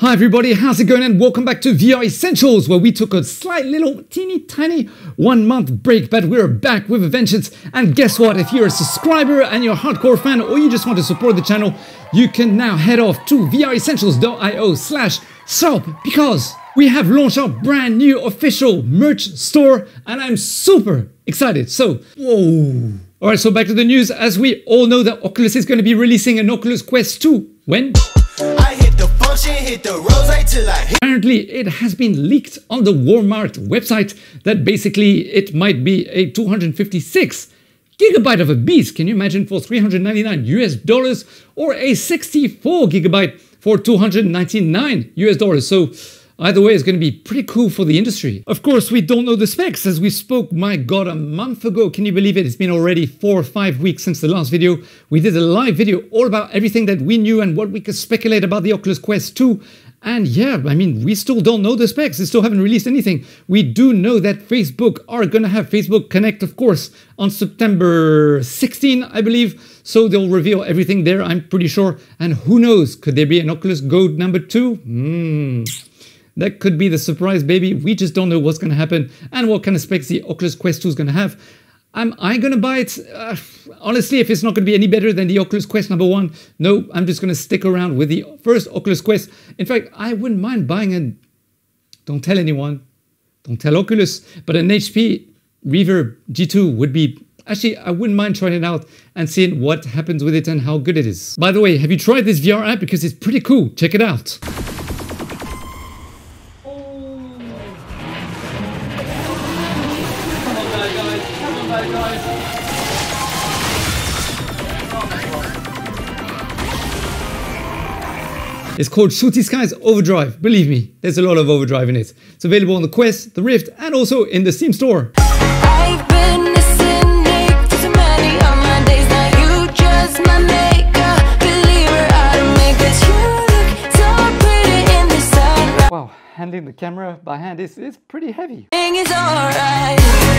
Hi everybody, how's it going? And welcome back to VR Essentials where we took a slight little teeny tiny one month break but we're back with a vengeance. And guess what? If you're a subscriber and you're a hardcore fan or you just want to support the channel you can now head off to vressentials.io slash shop because we have launched our brand new official merch store and I'm super excited. So whoa Alright, so back to the news. As we all know that Oculus is going to be releasing an Oculus Quest 2. When? I hit the function, hit the rose till I hit Apparently, it has been leaked on the Walmart website that basically it might be a 256 gigabyte of a beast. Can you imagine for 399 US dollars or a 64 gigabyte for 299 US dollars? So Either way, it's going to be pretty cool for the industry. Of course, we don't know the specs as we spoke, my god, a month ago. Can you believe it? It's been already four or five weeks since the last video. We did a live video all about everything that we knew and what we could speculate about the Oculus Quest 2. And yeah, I mean, we still don't know the specs. They still haven't released anything. We do know that Facebook are going to have Facebook Connect, of course, on September 16, I believe. So they'll reveal everything there, I'm pretty sure. And who knows, could there be an Oculus Go number two? Hmm. That could be the surprise, baby. We just don't know what's going to happen and what kind of specs the Oculus Quest 2 is going to have. Am I going to buy it? Uh, honestly, if it's not going to be any better than the Oculus Quest number one, no, I'm just going to stick around with the first Oculus Quest. In fact, I wouldn't mind buying a, don't tell anyone, don't tell Oculus, but an HP Reverb G2 would be, actually, I wouldn't mind trying it out and seeing what happens with it and how good it is. By the way, have you tried this VR app? Because it's pretty cool. Check it out. It's called Shooty Skies Overdrive. Believe me, there's a lot of overdrive in it. It's available on the Quest, the Rift, and also in the Steam store. I've been a cynic for so many of my days. Now you just my makeup, believer out of me. 'Cause you look so pretty in the sun. Wow, handling the camera by hand is, is pretty heavy. It's alright.